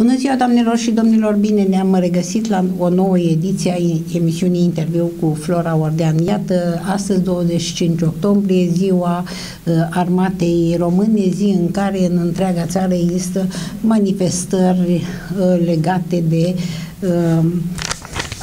Bună ziua, doamnelor și domnilor! Bine ne-am regăsit la o nouă ediție a emisiunii Interviu cu Flora Ordean. Iată, astăzi, 25 octombrie, ziua uh, Armatei Române, zi în care în întreaga țară există manifestări uh, legate de uh,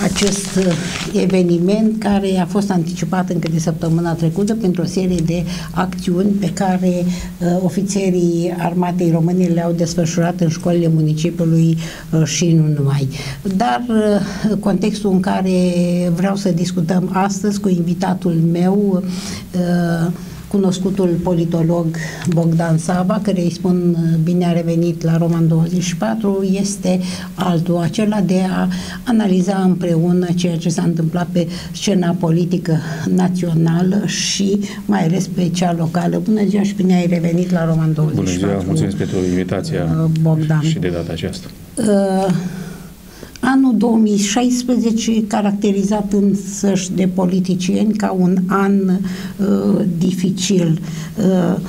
acest uh, eveniment care a fost anticipat încă de săptămâna trecută pentru o serie de acțiuni pe care uh, ofițerii armatei române le-au desfășurat în școlile municipiului uh, și nu numai. Dar uh, contextul în care vreau să discutăm astăzi cu invitatul meu uh, cunoscutul politolog Bogdan Saba, care îi spun uh, bine a revenit la Roman 24, este altul, acela de a analiza împreună ceea ce s-a întâmplat pe scena politică națională și mai ales pe cea locală. Bună ziua și bine ai revenit la Roman 24. Bună ziua, mulțumesc pentru invitația uh, Bogdan. și de data aceasta. Uh, Anul 2016 caracterizat însăși de politicieni ca un an uh, dificil. Uh,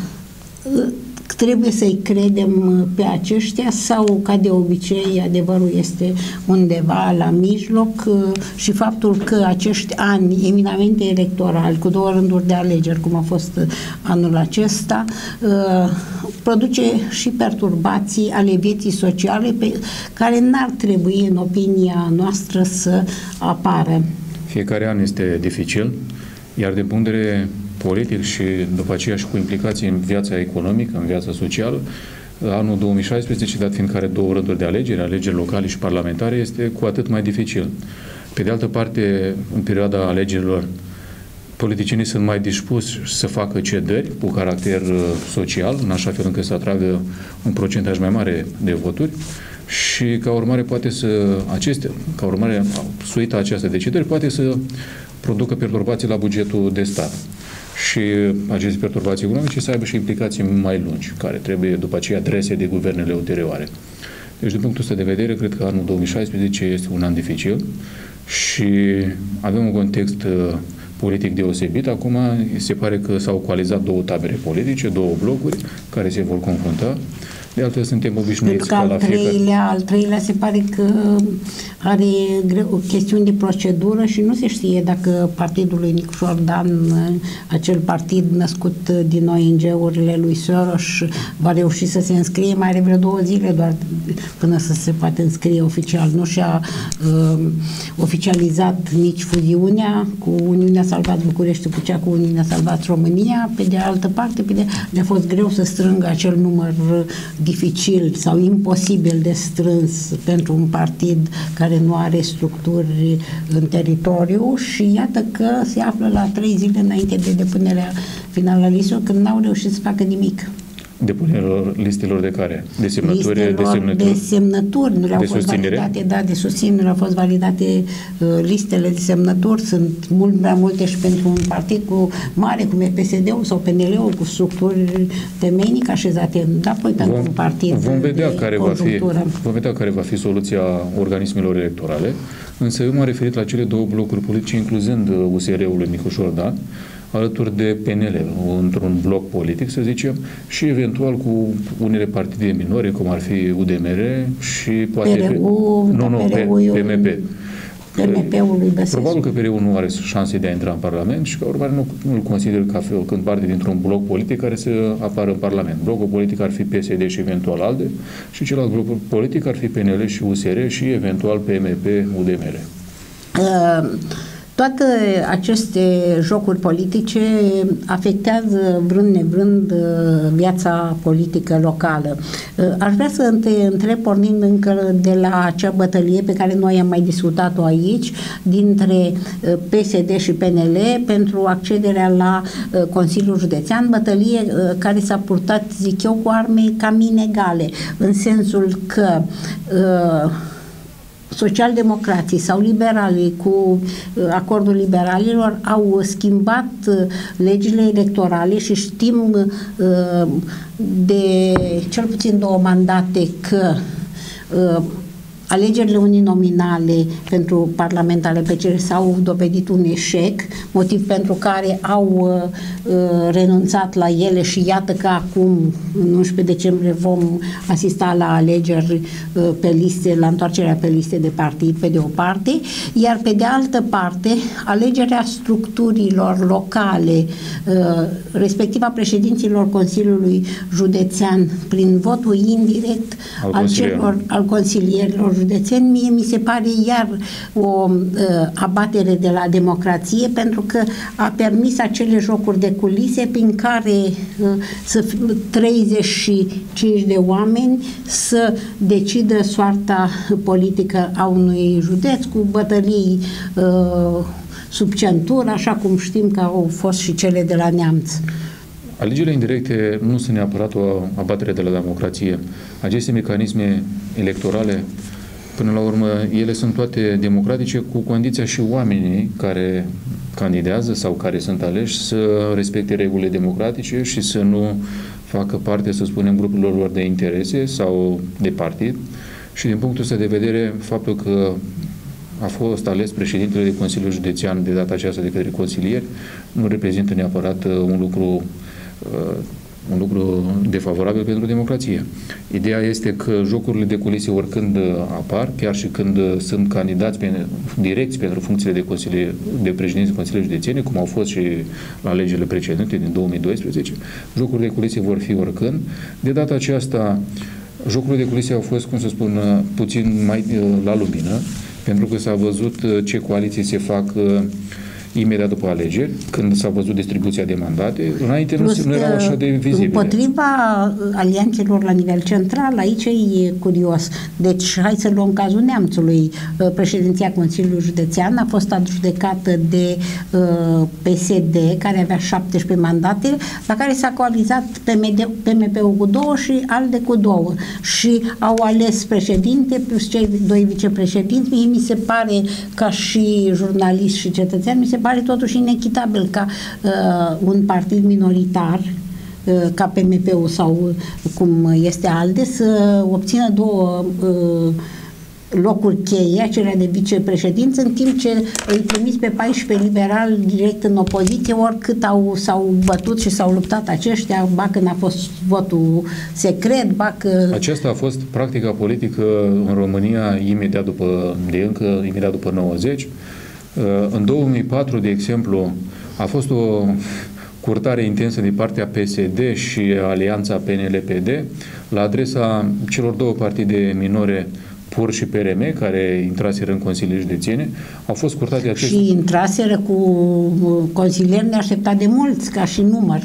uh, trebuie să-i credem pe aceștia sau, ca de obicei, adevărul este undeva la mijloc uh, și faptul că acești ani eminamente electorali, cu două rânduri de alegeri, cum a fost anul acesta, uh, produce și perturbații ale vieții sociale pe care n-ar trebui, în opinia noastră, să apară. Fiecare an este dificil, iar din punct de vedere politic și după aceea și cu implicații în viața economică, în viața socială, anul 2016, dat fiind care două rânduri de alegeri, alegeri locale și parlamentare, este cu atât mai dificil. Pe de altă parte, în perioada alegerilor, politicienii sunt mai dispuși să facă cedări cu caracter uh, social, în așa fel încât să atragă un procentaj mai mare de voturi și ca urmare poate să aceste, ca urmare suita această decideri poate să producă perturbații la bugetul de stat și aceste perturbații economice să aibă și implicații mai lungi, care trebuie după aceea adrese de guvernele ulterioare. Deci, din punctul ăsta de vedere, cred că anul 2016 este un an dificil și avem un context uh, politic deosebit. Acum se pare că s-au coalizat două tabere politice, două blocuri care se vor confrunta de altfel suntem obișnuiți că al treilea, al treilea se pare că are greu, chestiuni de procedură și nu se știe dacă partidul lui Nicușor Dan, acel partid născut din ONG-urile lui Soros, va reuși să se înscrie. Mai are vreo două zile doar până să se poate înscrie oficial. Nu și-a uh, oficializat nici fuziunea cu Uniunea Salvat București cu cea cu Uniunea Salvat România. Pe de altă parte, pe de, le-a fost greu să strângă acel număr dificil sau imposibil de strâns pentru un partid care nu are structuri în teritoriu și iată că se află la trei zile înainte de depunerea finală a listelor când n-au reușit să facă nimic depunerilor listelor de care? De semnături? de semnături? De semnături, nu le-au de fost susținere? validate, da, de susținere au fost validate uh, listele de semnături, sunt mult prea multe și pentru un partid cu mare, cum e PSD-ul sau PNL-ul, cu structuri temeinic așezate, da, păi pentru vom, un partid vom vedea care va fi, Vom vedea care va fi soluția organismelor electorale, însă eu m-am referit la cele două blocuri politice, incluzând USR-ul lui Nicușor Dan, alături de PNL, într-un bloc politic, să zicem, și eventual cu unele partide minore, cum ar fi UDMR și poate... PRU, nu, nu, PMP. PMP-ul lui BSS. Probabil că PRU nu are șanse de a intra în Parlament și ca urmare nu, nu îl consider ca când parte dintr-un bloc politic care să apară în Parlament. Blocul politic ar fi PSD și eventual ALDE și celălalt bloc politic ar fi PNL și USR și eventual PMP, UDMR. Uh, toate aceste jocuri politice afectează vrând nevrând viața politică locală. Aș vrea să te întreb, pornind încă de la acea bătălie pe care noi am mai discutat-o aici, dintre PSD și PNL pentru accederea la Consiliul Județean, bătălie care s-a purtat, zic eu, cu arme cam inegale, în sensul că socialdemocrații sau liberalii cu uh, acordul liberalilor au schimbat uh, legile electorale și știm uh, de cel puțin două mandate că alegerile uninominale pentru parlamentare PCR s-au dovedit un eșec, motiv pentru care au uh, uh, renunțat la ele și iată că acum, în 11 decembrie, vom asista la alegeri uh, pe liste, la întoarcerea pe liste de partid, pe de o parte, iar pe de altă parte, alegerea structurilor locale, uh, respectiv a președinților Consiliului Județean, prin votul indirect al, al, celor, al consilierilor județeni, mie mi se pare iar o uh, abatere de la democrație pentru că a permis acele jocuri de culise prin care uh, să 35 de oameni să decidă soarta politică a unui județ cu bătălii uh, sub centură, așa cum știm că au fost și cele de la Neamț. Alegerile indirecte nu sunt neapărat o abatere de la democrație. Aceste mecanisme electorale, până la urmă, ele sunt toate democratice cu condiția și oamenii care candidează sau care sunt aleși să respecte regulile democratice și să nu facă parte, să spunem, grupurilor lor de interese sau de partid. Și din punctul ăsta de vedere, faptul că a fost ales președintele de Consiliul Județean de data aceasta de către consilieri, nu reprezintă neapărat uh, un lucru uh, un lucru defavorabil pentru democrație. Ideea este că jocurile de culise oricând uh, apar, chiar și când sunt candidați pe, direcți pentru funcțiile de, consilie, de președinție Consiliului Județene, cum au fost și la alegerile precedente din 2012, jocurile de culise vor fi oricând. De data aceasta, jocurile de culise au fost, cum să spun, puțin mai la lumină, pentru că s-a văzut uh, ce coaliții se fac uh, imediat după alegeri, când s-a văzut distribuția de mandate, înainte Plus nu, nu erau așa de vizibile. Împotriva alianțelor la nivel central, aici e curios. Deci, hai să luăm cazul Neamțului. Uh, președinția Consiliului Județean a fost adjudecată de uh, PSD, care avea 17 mandate, la care s-a coalizat PMD, PMP-ul cu două și ALDE cu două. Și au ales președinte plus cei doi vicepreședinți. Mie mi se pare, ca și jurnalist și cetățean, mi se pare totuși inechitabil ca uh, un partid minoritar uh, ca PMP-ul sau cum este ALDE să obțină două uh, locuri cheie, acelea de vicepreședință, în timp ce îi primiți pe 14 liberal direct în opoziție, oricât au, s-au bătut și s-au luptat aceștia, ba când a fost votul secret, ba că... Aceasta a fost practica politică în România imediat după, de încă, imediat după 90, Uh, în 2004, de exemplu, a fost o curtare intensă din partea PSD și alianța PNL-PD la adresa celor două partide minore PUR și PRM, care intraseră în Consiliul Județene, au fost curtate aceste... Și intraseră cu consilieri neașteptat de mulți, ca și număr.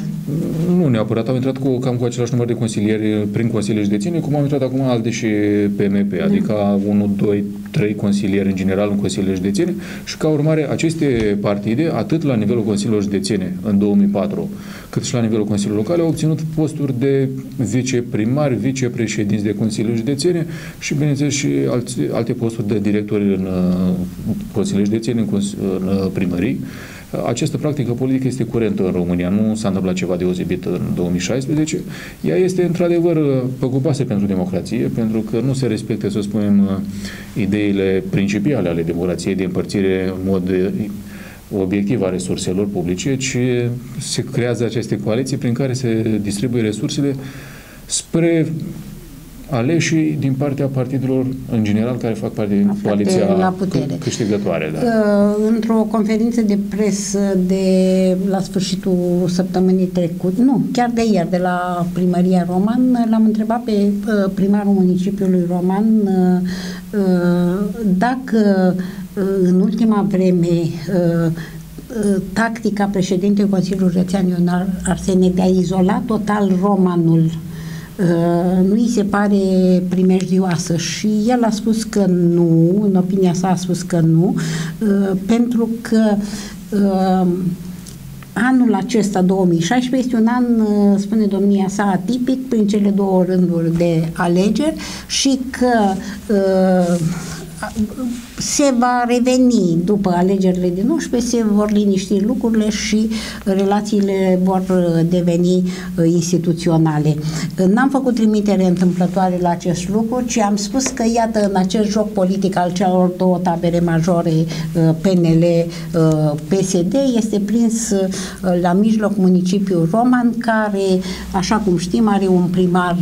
Nu neapărat, au intrat cu, cam cu același număr de consilieri prin Consiliul Județene, cum au intrat acum alte și PMP, da. adică 1, 2, 3 consilieri în general în Consiliul Județene și ca urmare aceste partide, atât la nivelul Consiliului Județene în 2004, cât și la nivelul Consiliului Local, au obținut posturi de viceprimari, vicepreședinți de Consiliul Județene și, bineînțeles, și alte, alte posturi de directori în uh, Consiliul Județene, în, în uh, primării. Această practică politică este curentă în România, nu s-a întâmplat ceva deosebit în 2016. Ea este într-adevăr păguboasă pentru democrație, pentru că nu se respectă, să spunem, ideile principiale ale democrației de împărțire în mod obiectiv a resurselor publice, ci se creează aceste coaliții prin care se distribuie resursele spre aleșii din partea partidelor în general care fac parte din coaliția la putere. câștigătoare. Da. Uh, într-o conferință de presă de la sfârșitul săptămânii trecut, nu, chiar de ieri, de la primăria Roman, l-am întrebat pe uh, primarul municipiului Roman uh, dacă în ultima vreme tactica președintelui Consiliului Județean Ionar Arsene de a izola total romanul Uh, nu îi se pare primejdioasă. Și el a spus că nu, în opinia sa a spus că nu, uh, pentru că uh, anul acesta, 2016, este un an, spune domnia sa, atipic prin cele două rânduri de alegeri și că se va reveni după alegerile din 11, se vor liniști lucrurile și relațiile vor deveni uh, instituționale. N-am făcut trimitere întâmplătoare la acest lucru, ci am spus că, iată, în acest joc politic al celor două tabere majore, uh, PNL, PSD, este prins la mijloc municipiul Roman, care, așa cum știm, are un primar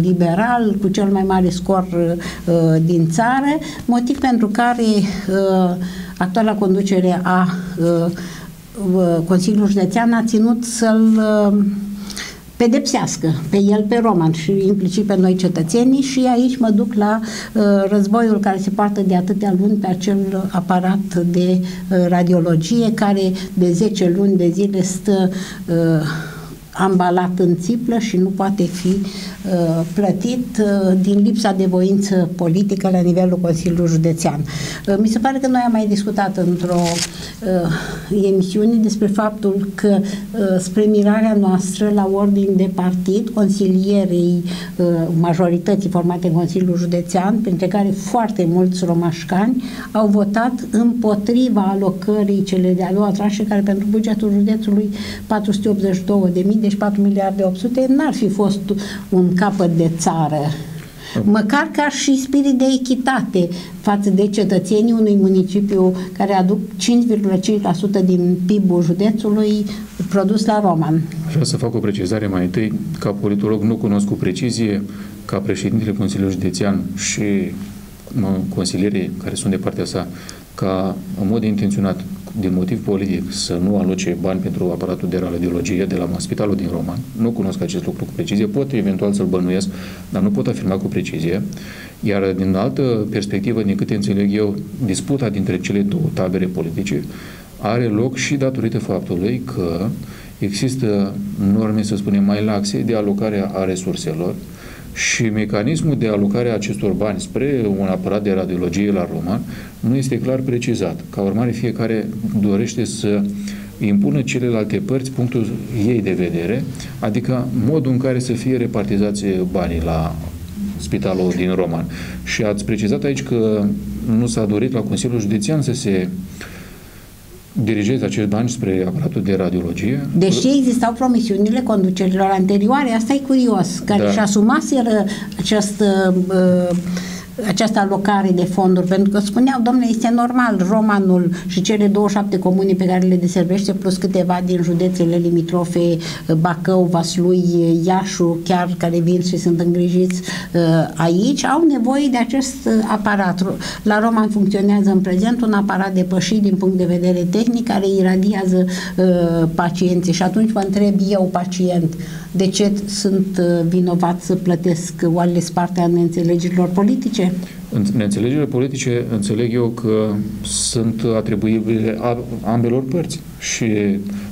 liberal cu cel mai mare scor din țară, motiv pentru care uh, actuala conducere a uh, Consiliului Județean a ținut să-l uh, pedepsească pe el, pe Roman și implicit pe noi cetățenii și aici mă duc la uh, războiul care se poartă de atâtea luni pe acel aparat de uh, radiologie care de 10 luni de zile stă uh, ambalat în țiplă și nu poate fi uh, plătit uh, din lipsa de voință politică la nivelul Consiliului Județean. Uh, mi se pare că noi am mai discutat într-o uh, emisiune despre faptul că uh, spre mirarea noastră la ordin de partid, consilierii uh, majorității formate în Consiliul Județean, printre care foarte mulți romașcani, au votat împotriva alocării cele de-a doua tranșe, care pentru bugetul județului 482 de mii deci 4 miliarde 800, n-ar fi fost un capăt de țară. Măcar ca și spirit de echitate față de cetățenii unui municipiu care aduc 5,5% din PIB-ul județului produs la Roman. Vreau să fac o precizare mai întâi. Ca politolog nu cunosc cu precizie ca președintele Consiliului Județean și consilierii care sunt de partea sa ca în mod intenționat din motiv politic să nu aloce bani pentru aparatul de radiologie de la spitalul din Roman. Nu cunosc acest lucru cu precizie, pot eventual să-l bănuiesc, dar nu pot afirma cu precizie. Iar din altă perspectivă, din câte înțeleg eu, disputa dintre cele două tabere politice are loc și datorită faptului că există norme, să spunem, mai laxe de alocare a resurselor, și mecanismul de alocare a acestor bani spre un aparat de radiologie la Roman nu este clar precizat. Ca urmare, fiecare dorește să impună celelalte părți punctul ei de vedere, adică modul în care să fie repartizați banii la spitalul din Roman. Și ați precizat aici că nu s-a dorit la Consiliul Județean să se uh, dirigezi acești bani spre aparatul de radiologie. Deși existau promisiunile conducerilor anterioare, asta e curios, care da. și asumaseră această uh, această alocare de fonduri, pentru că spuneau, domnule, este normal, Romanul și cele 27 comuni pe care le deservește, plus câteva din județele limitrofe, Bacău, Vaslui, Iașu, chiar care vin și sunt îngrijiți uh, aici, au nevoie de acest uh, aparat. La Roman funcționează în prezent un aparat depășit din punct de vedere tehnic care iradiază uh, pacienții și atunci mă întreb eu, pacient, de ce sunt vinovat să plătesc oalele sparte a neînțelegerilor politice? În neînțelegerile politice înțeleg eu că sunt atribuibile ambelor părți și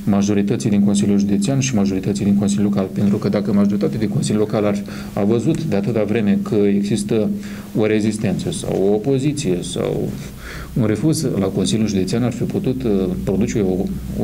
majorității din Consiliul Județean și majorității din Consiliul Local. Pentru că dacă majoritatea din Consiliul Local ar a văzut de atâta vreme că există o rezistență sau o opoziție sau un refuz la Consiliul Județean ar fi putut uh, produce o,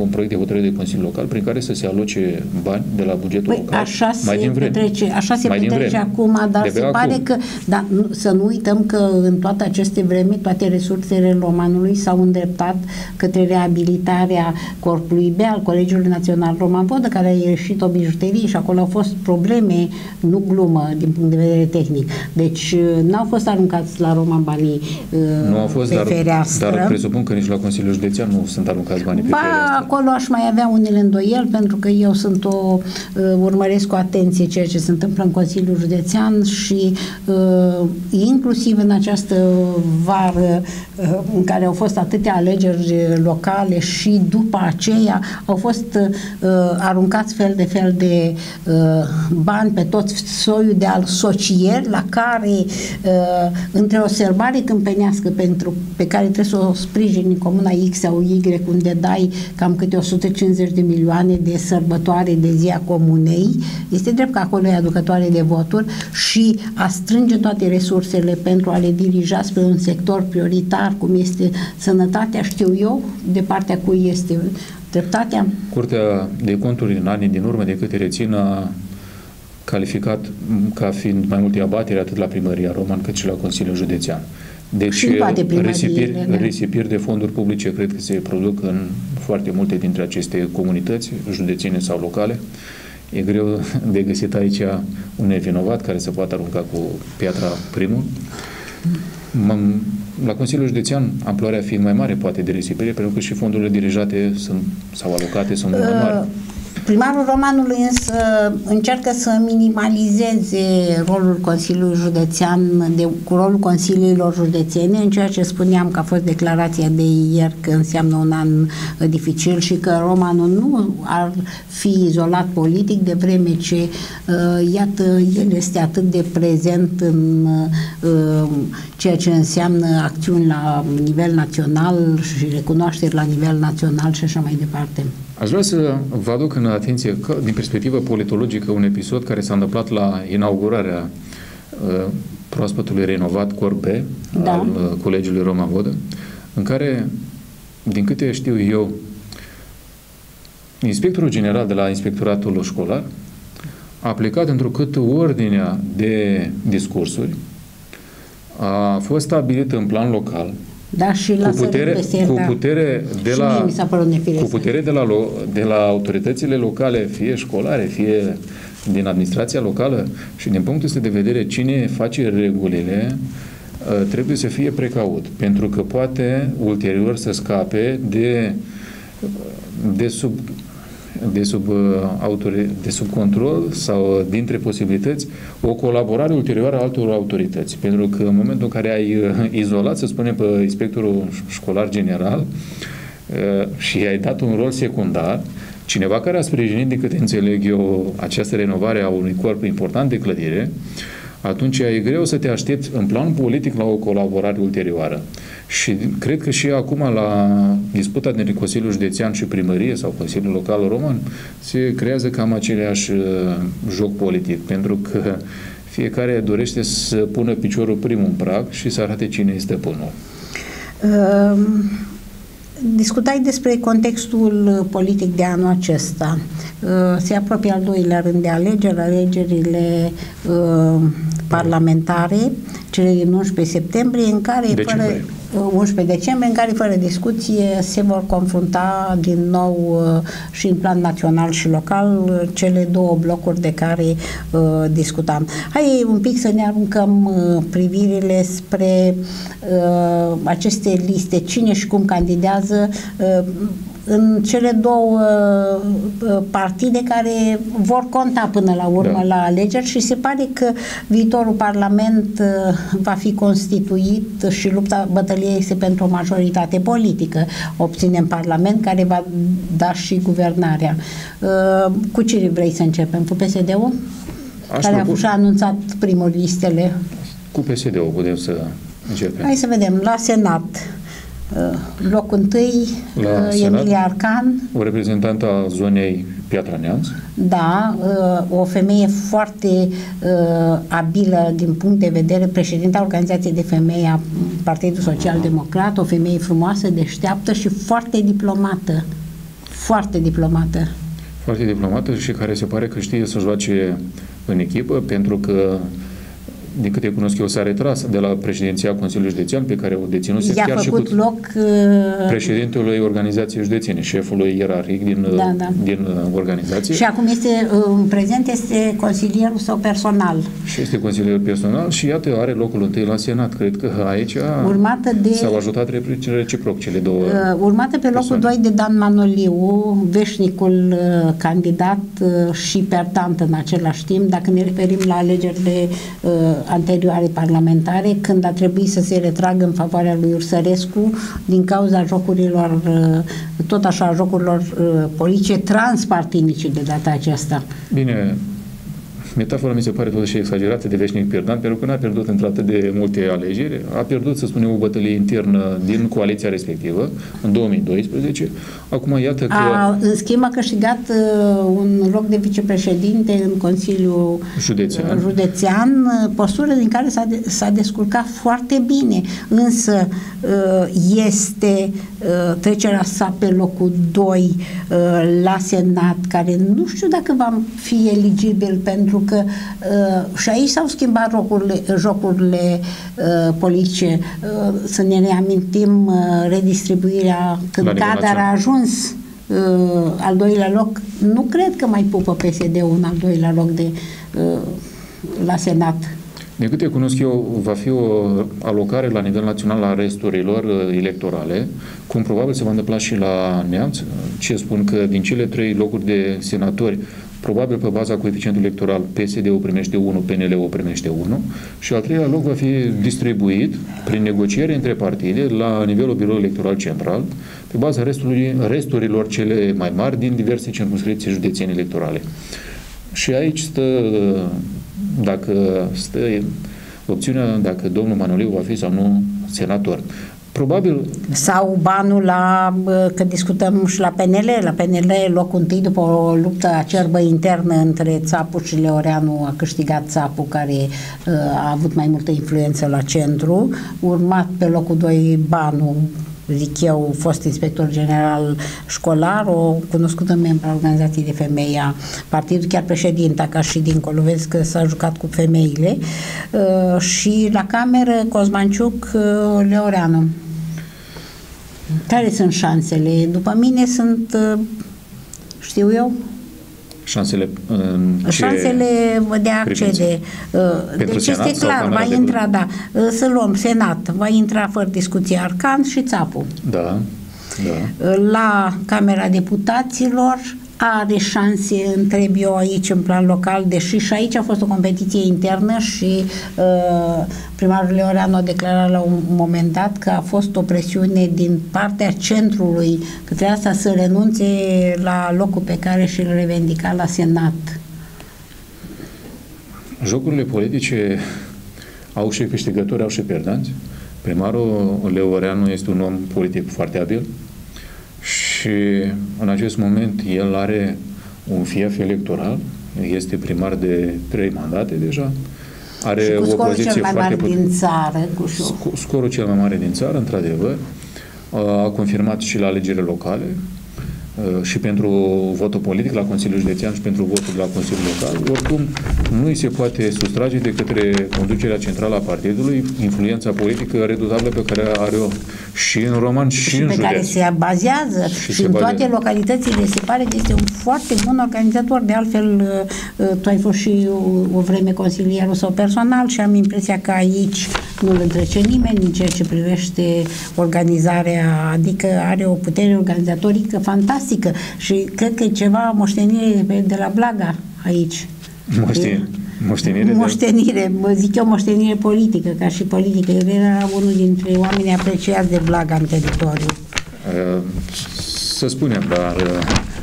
un proiect de hotărâre de Consiliu Local prin care să se aloce bani de la bugetul păi, local așa mai se din vreme. Petrece, așa se mai petrece acum, dar de se pare acum. că, da, să nu uităm că în toate aceste vreme toate resursele romanului s-au îndreptat către reabilitarea corpului B al Colegiului Național Roman Vodă, care a ieșit o bijuterie și acolo au fost probleme, nu glumă, din punct de vedere tehnic. Deci uh, n-au fost aruncați la Roman banii uh, nu au fost, pe dar, fereastră. Dar presupun că nici la Consiliul Județean nu sunt aruncați banii pe ba, fereastră. acolo aș mai avea unele îndoieli, pentru că eu sunt o, uh, urmăresc cu atenție ceea ce se întâmplă în Consiliul Județean și uh, inclusiv în această vară uh, în care au fost atâtea alegeri locale și după aceea au fost uh, aruncați fel de fel de uh, bani pe tot soiul de asocieri la care uh, între o sărbare câmpenească pentru, pe care trebuie să o sprijini comuna X sau Y unde dai cam câte 150 de milioane de sărbătoare de zi a comunei, este drept că acolo e aducătoare de voturi și a strânge toate resursele pentru a le dirija spre un sector prioritar cum este sănătatea, știu eu, de partea cui este dreptatea? Curtea de conturi în anii din urmă, de câte rețin, a calificat ca fiind mai multe abateri atât la primăria Roman cât și la Consiliul Județean. Deci risipiri, da. risipiri de fonduri publice cred că se produc în foarte multe dintre aceste comunități, județene sau locale. E greu de găsit aici un nevinovat care se poate arunca cu piatra primul. La Consiliul Județean, amploarea fiind mai mare, poate, de risipire, pentru că și fondurile dirijate sunt, sau alocate sunt mult mai mari. Uh, Primarul Romanului însă încearcă să minimalizeze rolul Consiliului Județean, de, cu rolul Consiliilor Județene, în ceea ce spuneam că a fost declarația de ieri că înseamnă un an dificil și că Romanul nu ar fi izolat politic de vreme ce, uh, iată, el este atât de prezent în uh, ceea ce înseamnă acțiuni la nivel național și recunoașteri la nivel național și așa mai departe. Aș vrea să vă aduc în atenție, că, din perspectivă politologică, un episod care s-a întâmplat la inaugurarea uh, proaspătului renovat Corbe da. al uh, colegiului Roma Vodă, în care, din câte știu eu, inspectorul general de la inspectoratul școlar a aplicat întrucât ordinea de discursuri a fost stabilită în plan local da, și cu putere, cu da. putere de la cu putere de la, de la autoritățile locale, fie școlare, fie din administrația locală și din punctul ăsta de vedere cine face regulile ă, trebuie să fie precaut, pentru că poate ulterior să scape de, de sub de sub, uh, autori, de sub control sau uh, dintre posibilități o colaborare ulterioară a altor autorități. Pentru că în momentul în care ai uh, izolat, să spunem, pe inspectorul școlar general și i-ai dat un rol secundar, cineva care a sprijinit, de câte înțeleg eu, această renovare a unui corp important de clădire, atunci e greu să te aștepți în plan politic la o colaborare ulterioară. Și cred că și acum la disputa dintre Consiliul Județean și Primărie sau Consiliul Local Român se creează cam aceleași uh, joc politic, pentru că fiecare dorește să pună piciorul primul în prag și să arate cine este stăpânul. Um, discutai despre contextul politic de anul acesta. Uh, se apropie al doilea rând de alegeri, alegerile uh, parlamentare, cele din 11 septembrie, în care Decembrie. fără 11 decembrie, în care, fără discuție, se vor confrunta din nou uh, și în plan național și local uh, cele două blocuri de care uh, discutam. Hai un pic să ne aruncăm uh, privirile spre uh, aceste liste, cine și cum candidează. Uh, în cele două uh, partide care vor conta până la urmă da. la alegeri și se pare că viitorul Parlament uh, va fi constituit și lupta bătăliei este pentru o majoritate politică. Obținem Parlament care va da și guvernarea. Uh, cu ce vrei să începem? Cu PSD-ul? care a fost anunțat primul listele. Cu PSD-ul putem să începem. Hai să vedem. La Senat Uh, locul întâi, la uh, Emilia Arcan. O reprezentantă a zonei Piatra Neamț. Da, uh, o femeie foarte abilă din punct de vedere, președinta Organizației de Femei a Partidului Social Democrat, o femeie frumoasă, deșteaptă și foarte diplomată. Foarte diplomată. Foarte diplomată și care se pare că știe să joace în echipă, pentru că din câte cunosc eu, s-a retras de la președinția Consiliului Județean pe care o deținuse chiar și cu loc, uh, președintelui organizației județene, șefului ierarhic din, da, da. din uh, organizație. Și acum este, uh, în prezent, este consilierul său personal. Și este consilierul personal și iată, are locul întâi la Senat. Cred că aici urmată de, s-au ajutat reciproc cele două Urmată pe locul 2 de Dan Manoliu, veșnicul candidat și perdant în același timp, dacă ne referim la alegerile anterioare parlamentare, când a trebuit să se retragă în favoarea lui Ursărescu din cauza jocurilor, uh, tot așa, jocurilor uh, politice transpartinice de data aceasta. Bine, metafora mi se pare totuși exagerată de veșnic pierdant, pentru că n-a pierdut într atât de multe alegeri, a pierdut, să spunem, o bătălie internă din coaliția respectivă, în 2012. Acum, iată că... A, în schimb, a câștigat uh, un loc de vicepreședinte în Consiliul Județean, uh, județean. uh, postură din care s-a, de, s-a descurcat foarte bine, însă uh, este uh, trecerea sa pe locul 2 uh, la Senat, care nu știu dacă va fi eligibil pentru pentru că uh, și aici s-au schimbat jocurile, jocurile uh, politice. Uh, să ne reamintim uh, redistribuirea când Cadar a ajuns uh, al doilea loc. Nu cred că mai pupă PSD-ul un al doilea loc de, uh, la Senat. De câte cunosc eu, va fi o alocare la nivel național a resturilor uh, electorale, cum probabil se va întâmpla și la Neamț. Ce spun că din cele trei locuri de senatori, probabil pe baza coeficientului electoral, PSD-ul primește 1, PNL-ul primește 1 și al treilea loc va fi distribuit prin negociere între partide la nivelul biroului electoral central, pe baza restului, resturilor cele mai mari din diverse circunscripții județene electorale. Și aici stă dacă stă opțiunea dacă domnul Manoliu va fi sau nu senator. Probabil... Sau banul la, că discutăm și la PNL, la PNL locul întâi după o luptă acerbă internă între Țapu și Leoreanu. A câștigat Țapu care uh, a avut mai multă influență la centru, urmat pe locul 2 banul zic eu, fost inspector general școlar, o cunoscută membru a organizației de femei a partidului, chiar președinta, ca și dincolo, vezi că s-a jucat cu femeile, uh, și la cameră Cosmanciuc uh, Leoreanu. Care sunt șansele? După mine sunt, uh, știu eu, șansele în ce Șansele de a accede. Pentru deci este clar, va intra, da, să luăm Senat, va intra fără discuție Arcan și Țapu. Da, da. La Camera Deputaților are șanse, întreb eu aici în plan local, deși și aici a fost o competiție internă și uh, primarul Leoreanu a declarat la un moment dat că a fost o presiune din partea centrului către asta să renunțe la locul pe care și-l revendica la Senat. Jocurile politice au și câștigători, au și perdanți. Primarul Leoreanu este un om politic foarte abil, și în acest moment el are un fief electoral, este primar de trei mandate deja, are și cu o poziție cel mai foarte mare din țară. Cu scorul cel mai mare din țară, într-adevăr. A confirmat și la alegerile locale Uh, și pentru votul politic la Consiliul Județean și pentru votul la Consiliul Local. Oricum, nu îi se poate sustrage de către conducerea centrală a partidului influența politică redutabilă pe care are-o și în Roman și, și în pe județ. care se bazează și, și în toate bazează. localitățile. Se pare că este un foarte bun organizator. De altfel, uh, uh, tu ai fost și o vreme consilierul sau personal și am impresia că aici nu-l întrece nimeni în ceea ce privește organizarea, adică are o putere organizatorică fantastică și cred că e ceva moștenire de la Blaga aici. Moștenire. Moștenire, moștenire de... zic eu moștenire politică, ca și politică. El era unul dintre oamenii apreciați de Blaga în teritoriu. Să spunem, dar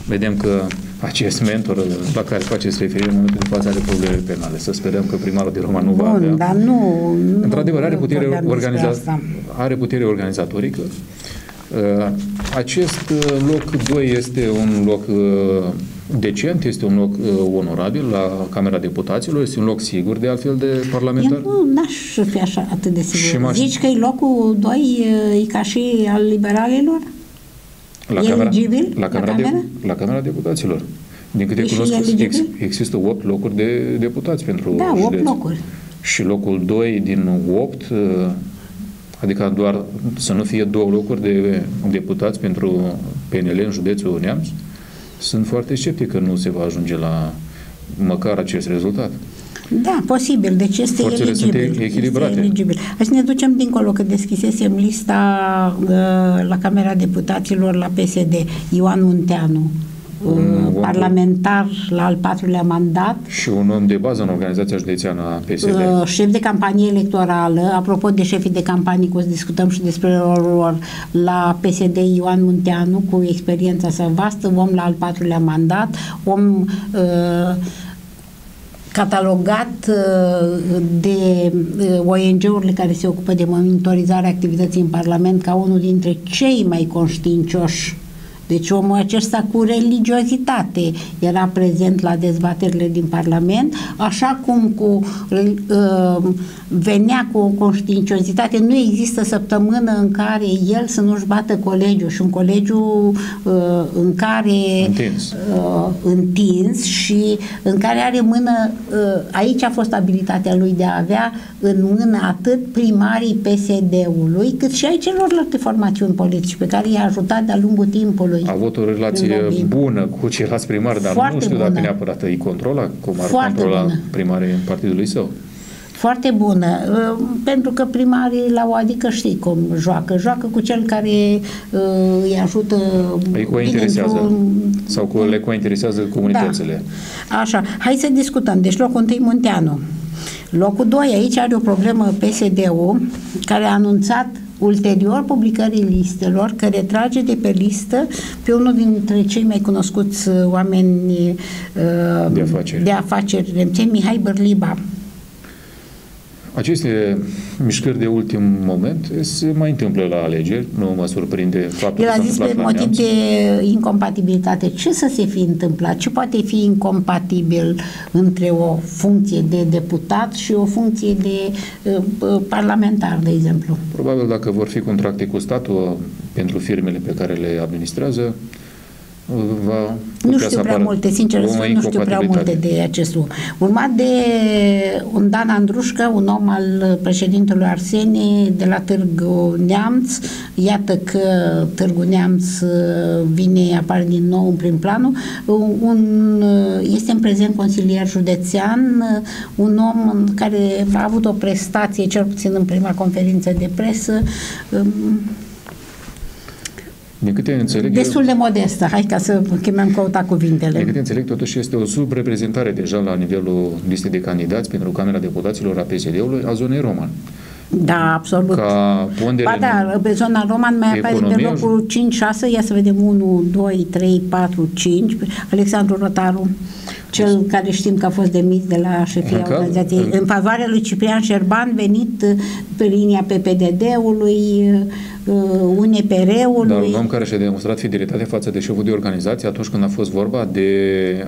vedem că acest mentor la care faceți referire în momentul de față are probleme penale. Să sperăm că primarul de Roma nu Bun, va avea. dar nu... Într-adevăr, are putere, organiza- are putere organizatorică. Uh, acest uh, loc 2 este un loc uh, decent, este un loc onorabil la Camera Deputaților, este un loc sigur de altfel de parlamentar. Eu nu n-aș fi așa atât de sigur. Zici că e locul 2 e ca și al liberalilor? La e camera, eligibil? La camera, la, camera? De, la camera Deputaților. Din câte deci cunosc, ex, există 8 locuri de deputați pentru Da, 8 județ. locuri. Și locul 2 din 8, adică doar să nu fie două locuri de deputați pentru PNL în județul Neamț, sunt foarte sceptic că nu se va ajunge la măcar acest rezultat. Da, posibil. Deci este Forțele eligibil. sunt echilibrate. Este eligibil. Hai să ne ducem dincolo, că deschisesem lista uh, la Camera Deputaților la PSD. Ioan Munteanu, un parlamentar la al patrulea mandat. Și un om de bază în organizația județeană a PSD. Uh, șef de campanie electorală, apropo de șefii de campanie, cu discutăm și despre lor la PSD Ioan Munteanu, cu experiența sa vastă, om la al patrulea mandat, om uh, catalogat de ONG-urile care se ocupă de monitorizarea activității în Parlament ca unul dintre cei mai conștiincioși Deci omul acesta cu religiozitate era prezent la dezbaterile din Parlament, așa cum cu uh, venea cu o conștiinciozitate. Nu există săptămână în care el să nu-și bată colegiul și un colegiu uh, în care întins. Uh, întins și în care are mână, uh, aici a fost abilitatea lui de a avea în mână atât primarii PSD-ului, cât și ai celorlalte formațiuni politice pe care i-a ajutat de-a lungul timpului. A avut o relație bună cu ceilalți primari, dar Foarte nu știu bună. dacă neapărat îi controla, cum ar Foarte controla bună. primarii în partidului său foarte bună, uh, pentru că primarii la o adică știi cum joacă. Joacă cu cel care uh, îi ajută îi cointeresează sau cu, le cointeresează comunitățile. Da. Așa, hai să discutăm. Deci locul întâi Munteanu. Locul 2, aici are o problemă PSD-ul, care a anunțat ulterior publicării listelor, că retrage de pe listă pe unul dintre cei mai cunoscuți oameni uh, de afaceri, de afaceri Mihai Bărliba. Aceste mișcări de ultim moment se mai întâmplă la alegeri, nu mă surprinde faptul El a zis pe motiv de incompatibilitate. Ce să se fi întâmplat? Ce poate fi incompatibil între o funcție de deputat și o funcție de uh, uh parlamentar, de exemplu? Probabil dacă vor fi contracte cu statul pentru firmele pe care le administrează, va Nu știu prea multe, sincer să nu știu prea multe de acest lucru. Urmat de un Dan Andrușcă, un om al președintelui Arsenie de la Târgu Neamț, iată că Târgu Neamț vine, apare din nou în prim planul, un, este în prezent consilier județean, un om care a avut o prestație, cel puțin în prima conferință de presă, din câte înțeleg Destul de modestă, hai ca să chemăm căuta cuvintele. Din câte înțeleg, totuși este o subreprezentare deja la nivelul listei de candidați pentru Camera Deputaților a PSD-ului a zonei roman. Da, absolut. Ca ba da, pe zona roman mai apare pe locul 5-6, ia să vedem 1, 2, 3, 4, 5, Alexandru Rotaru, cel care știm că a fost demis de la șefia în organizației, în, în favoarea lui Ciprian Șerban, venit pe linia PPDD-ului, uh, UNPR-ului. Dar un om care și-a demonstrat fidelitate față de șeful de organizație atunci când a fost vorba de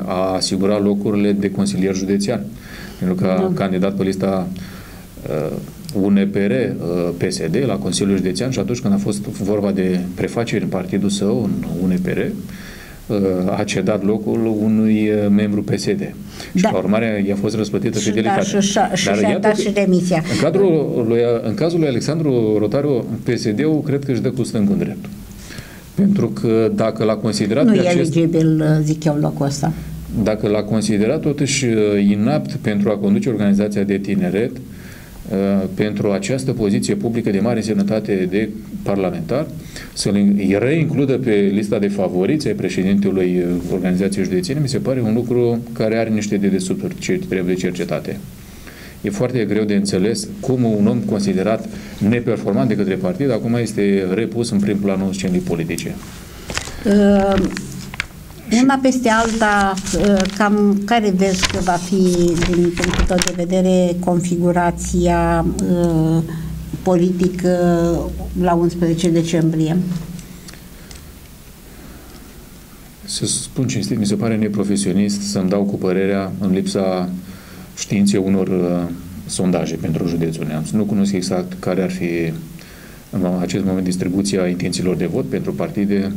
a asigura locurile de consilier județean. Pentru că da. candidat pe lista uh, UNPR uh, PSD la Consiliul Județean și atunci când a fost vorba de prefaceri în partidul său, în UNPR, uh, a cedat locul unui uh, membru PSD. Și da. ca urmare i-a fost răsplătită și fidelitatea. Da, și, și, Dar și dat și demisia. În, cadrul lui, în cazul lui Alexandru Rotariu, PSD-ul cred că își dă cu stângul în drept. Pentru că dacă l-a considerat Nu e acest... eligibil, zic eu, locul ăsta. Dacă l-a considerat totuși inapt pentru a conduce organizația de tineret, Uh, pentru această poziție publică de mare însemnătate de parlamentar, să-l reincludă pe lista de favoriți ai președintelui uh, organizației județene, mi se pare un lucru care are niște dedesubturi ce trebuie cercetate. E foarte greu de înțeles cum un om considerat neperformant de către partid acum este repus în prim planul scenii politice. Uh una peste alta, uh, cam care vezi că va fi, din punctul tău de vedere, configurația uh, politică la 11 decembrie? Să spun cinstit, mi se pare neprofesionist să-mi dau cu părerea în lipsa științei unor uh, sondaje pentru județul Neamț. Nu cunosc exact care ar fi în acest moment distribuția intențiilor de vot pentru partide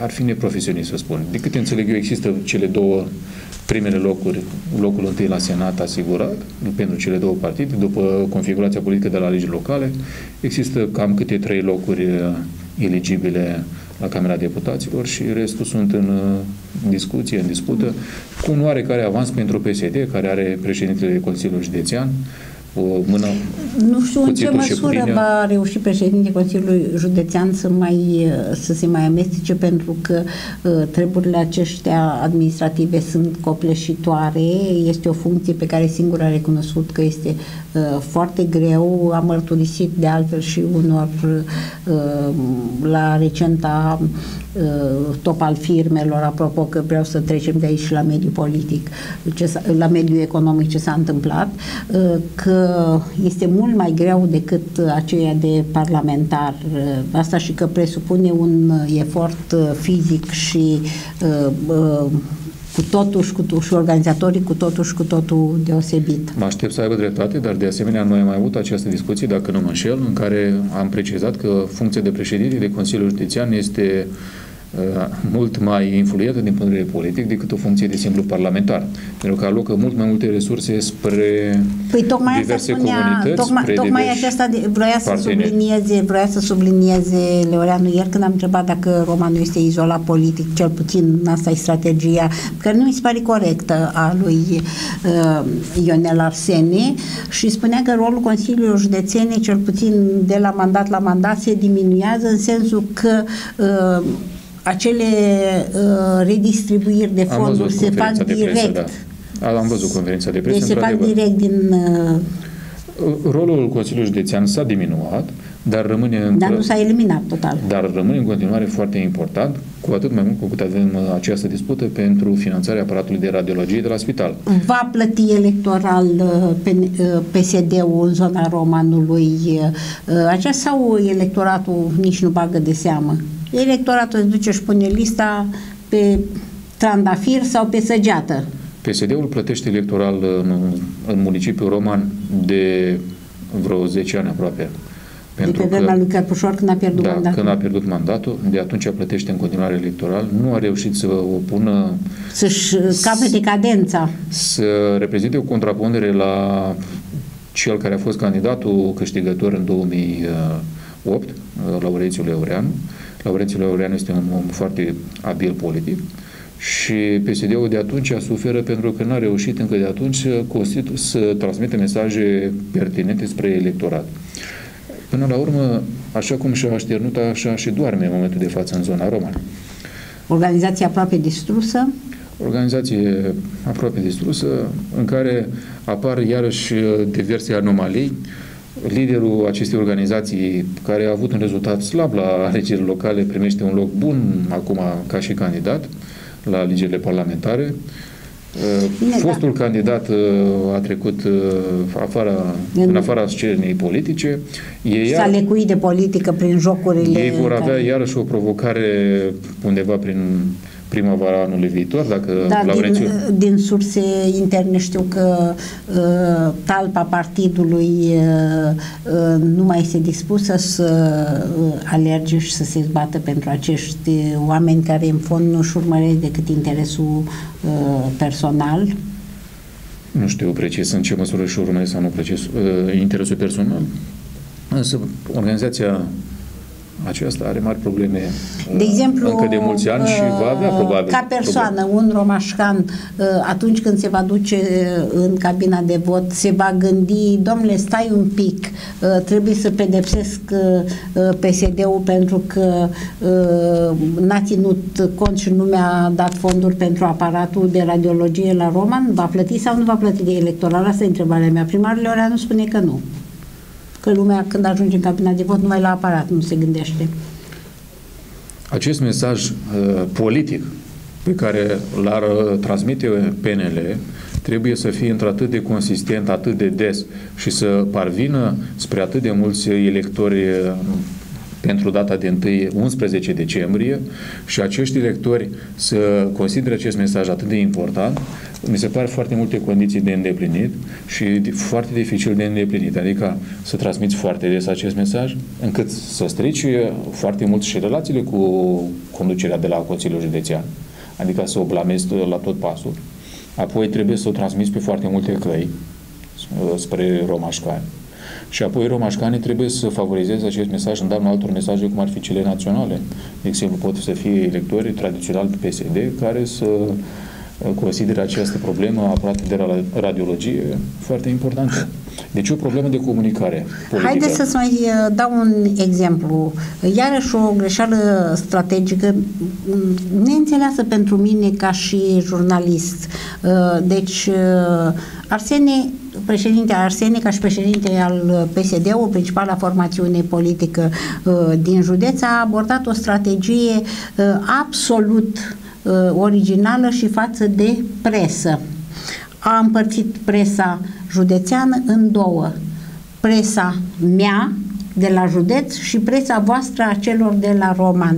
ar fi neprofesionist să spun. De câte înțeleg eu, există cele două primele locuri, locul întâi la Senat asigurat pentru cele două partide, după configurația politică de la legi locale, există cam câte trei locuri uh, eligibile la Camera Deputaților și restul sunt în uh, discuție, în dispută, cu un oarecare avans pentru PSD, care are președintele Consiliului Județean, o mână Nu știu în ce măsură va reuși președintele Consiliului Județean să, mai, să se mai amestece pentru că uh, treburile aceștia administrative sunt copleșitoare, este o funcție pe care singur a recunoscut că este uh, foarte greu, a mărturisit de altfel și unor uh, la recenta Uh, top al firmelor, apropo că vreau să trecem de aici la mediul politic, ce la mediul economic ce s-a întâmplat, uh, că este mult mai greu decât aceea de parlamentar. Asta și că presupune un efort fizic și cu totul și, cu, și organizatorii cu totul și cu totul deosebit. Mă aștept să aibă dreptate, dar de asemenea noi am mai avut această discuție, dacă nu mă înșel, în care am precizat că funcția de președinte de Consiliul Județean este Uh, mult mai influentă din punct de vedere politic decât o funcție de simplu parlamentar. Pentru că alocă mult mai multe resurse spre păi, tocmai diverse spunea, comunități, tocmai, spre tocmai aceasta de, vroia să sublinieze, vroia să sublinieze Leoreanu ieri când am întrebat dacă Roma nu este izolat politic, cel puțin asta e strategia, care nu mi se pare corectă a lui uh, Ionel Arsene și spunea că rolul Consiliului Județene, cel puțin de la mandat la mandat, se diminuează în sensul că uh, acele uh, redistribuiri de fonduri se fac de direct. Presă, da. Am văzut conferința de presă. Deci se fac direct din... Uh, Rolul Consiliului Județean s-a diminuat, dar rămâne încă, Dar nu s-a eliminat total. Dar rămâne în continuare foarte important, cu atât mai mult cu cât avem uh, această dispută pentru finanțarea aparatului de radiologie de la spital. Va plăti electoral uh, PSD-ul în zona romanului aceasta sau electoratul nici nu bagă de seamă? Electoratul îți duce și pune lista pe trandafir sau pe săgeată. PSD-ul plătește electoral în, în municipiul Roman de vreo 10 ani aproape. Pentru de pe vremea lui Cărpușor când a pierdut da, mandatul. când a pierdut mandatul, de atunci plătește în continuare electoral, nu a reușit să opună... Să-și capete cadența. Să reprezinte o contrapondere la cel care a fost candidatul câștigător în 2008, Laurențiu Leureanu, Laurențiu Laureanu este un om foarte abil politic și PSD-ul de atunci suferă pentru că n-a reușit încă de atunci să, constitu- să transmită mesaje pertinente spre electorat. Până la urmă, așa cum și-a așternut, așa și doarme în momentul de față în zona romană. Organizație aproape distrusă? Organizație aproape distrusă, în care apar iarăși diverse anomalii, liderul acestei organizații, care a avut un rezultat slab la alegerile locale, primește un loc bun acum ca și candidat la alegerile parlamentare. Bine, Fostul da. candidat uh, a trecut uh, afara, în, în afara scenei politice. Ei S-a lecuit de politică prin jocurile... Ei vor avea care... iarăși o provocare undeva prin primăvara anului viitor, dacă da, Laurențiu... din, din surse interne știu că uh, talpa partidului uh, uh, nu mai este dispusă să uh, alerge și să se zbată pentru acești oameni care în fond nu își urmăresc decât interesul uh, personal. Nu știu precis în ce măsură își urmăresc sau nu precis uh, interesul personal. Însă organizația aceasta are mari probleme de exemplu, încă de mulți ani și va avea probabil ca persoană, probleme. un romașcan uh, atunci când se va duce uh, în cabina de vot se va gândi, domnule, stai un pic uh, trebuie să pedepsesc PSD-ul pentru că n-a ținut cont și nu mi-a dat fonduri pentru aparatul de radiologie la Roman, va plăti sau nu va plăti de electoral? Asta e întrebarea mea. Primarul Leoreanu spune că nu că lumea când ajunge în cabina de vot numai la aparat nu se gândește. Acest mesaj uh, politic pe care l-ar uh, transmite PNL trebuie să fie într-atât de consistent, atât de des și să parvină spre atât de mulți electori uh, pentru data de 1 11 decembrie și acești electori să considere acest mesaj atât de important, mi se pare foarte multe condiții de îndeplinit și foarte dificil de îndeplinit. Adică să transmiți foarte des acest mesaj, încât să strici foarte mult și relațiile cu conducerea de la Consiliul Județean. Adică să o blamezi la tot pasul. Apoi trebuie să o transmiți pe foarte multe căi spre romașcani și apoi romașcanii trebuie să favorizeze acest mesaj în darul altor mesaje, cum ar fi cele naționale. De exemplu, pot să fie electorii tradiționali PSD care să uh, consideră această problemă aparată de radiologie foarte importantă. Deci o problemă de comunicare politică. Haideți să-ți mai uh, dau un exemplu. Iarăși o greșeală strategică mm, neînțeleasă pentru mine ca și jurnalist. Uh, deci Arsene președinte Arsene, ca și președinte al PSD-ului, principala formațiune politică uh, din județ, a abordat o strategie uh, absolut uh, originală și față de presă. A împărțit presa județeană în două. Presa mea, de la județ și presa voastră a celor de la Roman.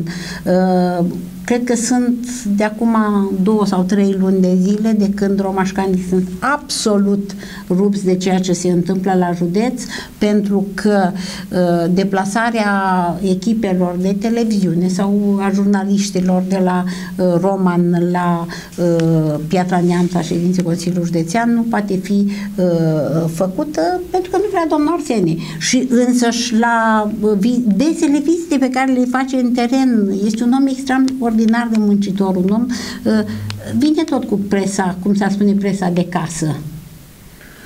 Uh, Cred că sunt de acum două sau trei luni de zile de când romașcanii sunt absolut rupți de ceea ce se întâmplă la județ pentru că uh, deplasarea echipelor de televiziune sau a jurnaliștilor de la uh, Roman la uh, Piatra Neamța ședinței Consiliului Județean nu poate fi uh, făcută pentru că nu vrea domnul Arsene. Și însăși la uh, desele vizite pe care le face în teren este un om extraordinar extraordinar de muncitor, un om uh, vine tot cu presa, cum s-a spune, presa de casă.